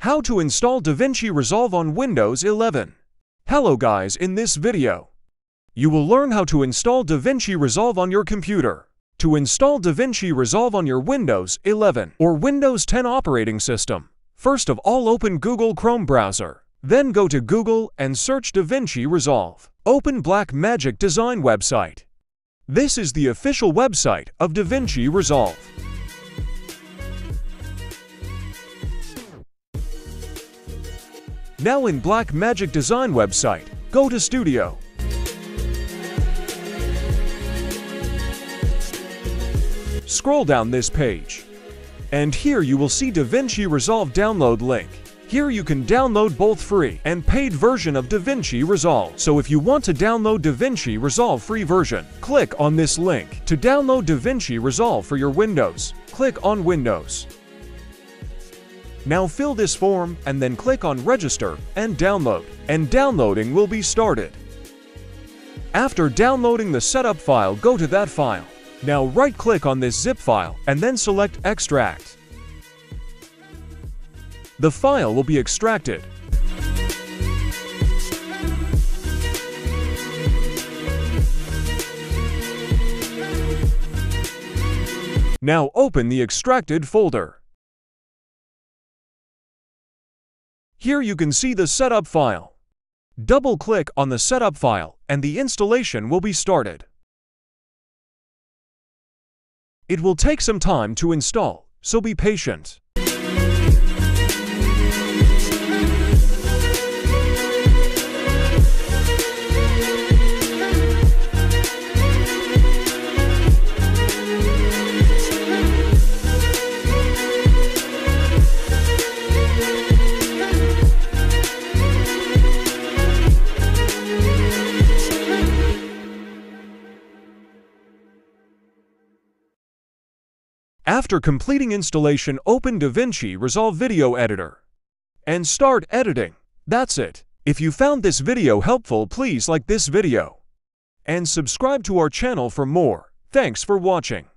How to install DaVinci Resolve on Windows 11. Hello guys, in this video, you will learn how to install DaVinci Resolve on your computer. To install DaVinci Resolve on your Windows 11 or Windows 10 operating system, first of all open Google Chrome browser. Then go to Google and search DaVinci Resolve. Open Blackmagic Design website. This is the official website of DaVinci Resolve. Now in Blackmagic Design website, go to Studio. Scroll down this page. And here you will see DaVinci Resolve download link. Here you can download both free and paid version of DaVinci Resolve. So if you want to download DaVinci Resolve free version, click on this link. To download DaVinci Resolve for your Windows, click on Windows. Now fill this form and then click on Register and Download, and downloading will be started. After downloading the setup file, go to that file. Now right-click on this zip file and then select Extract. The file will be extracted. Now open the extracted folder. Here you can see the setup file. Double-click on the setup file and the installation will be started. It will take some time to install, so be patient. After completing installation, open DaVinci Resolve Video Editor and start editing. That's it. If you found this video helpful, please like this video and subscribe to our channel for more. Thanks for watching.